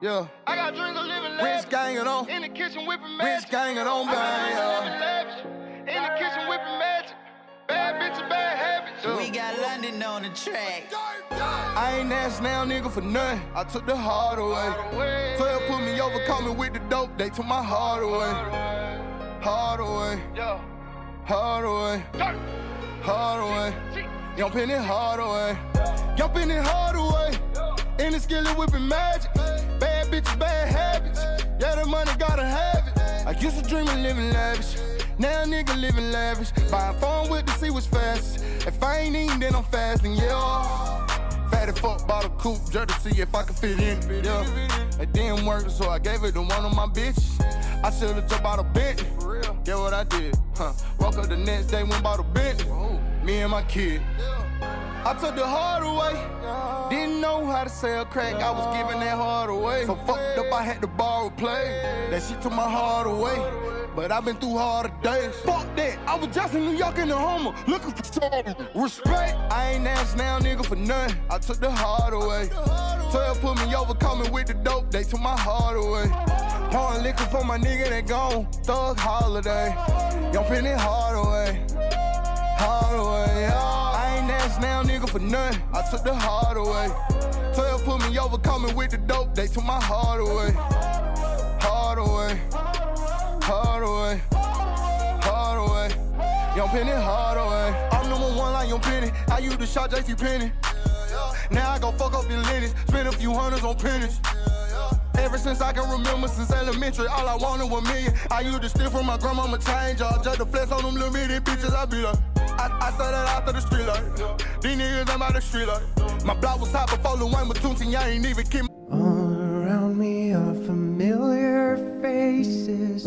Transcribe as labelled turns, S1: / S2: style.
S1: Yeah.
S2: I got dreams of living
S1: Rich
S2: lavish.
S1: gang it on.
S2: In the kitchen whipping
S1: Rich
S2: magic.
S1: gang it on,
S2: I got dreams of
S1: bang.
S2: living lavish. In the kitchen whipping magic. Bad bitches, bad habits.
S1: Yeah.
S3: We got London on the track.
S1: I ain't asked now, nigga, for nothing. I took the heart away.
S2: Away.
S1: 12 put me over, coming with the dope. They took my heart away. Heart away.
S2: Yeah.
S1: Heart away.
S2: Dirt.
S1: Heart away.
S2: Cheat.
S1: Young Penny Hardaway. Young Penny Hardaway. In the skillet whipping magic. Bad bitches, bad habits. Yeah, the money gotta have it. I used to dream of living lavish. Now nigga living lavish. Buying phone with to see what's fast. If I ain't eating, then I'm fasting, yeah. Fatty fuck bought a coupe just to see if I could fit in. Yeah. It didn't work, so I gave it to one of my bitches. I should've just bought a Bentley. Get what I did? Huh. Woke up the next day, went bought a Bentley. Me and my kid. I took the heart away. Didn't know how to sell crack, I was giving that heart away. So fucked up, I had to borrow play. That shit took my heart away. But I've been through harder days. Fuck that, I was just in New York in the Homer, looking for something. Respect, I ain't asked now, nigga, for nothing. I took the heart away. 12 put me over, coming with the dope, they took my heart away. Pouring liquor for my nigga that gone, thug holiday. Young Penny Hardaway. For nothing. I took the heart away. 12 put me over, coming with the dope. They took my heart away. Hard away. Hard away. Hard away. Young Penny, Hardaway. I'm number one like Young Penny. I used to shot JCPenney. Now I go fuck up your linens. Spend a few hundreds on pennies. Ever since I can remember, since elementary, all I wanted was million. I used to steal from my grandmama change, or just to flex on them little bitty bitches. I be like, I, I started after the street light. These niggas ain't by the street light. My block was hot before Lil Wayne was tuned, I ain't even keep
S4: All around me are familiar faces,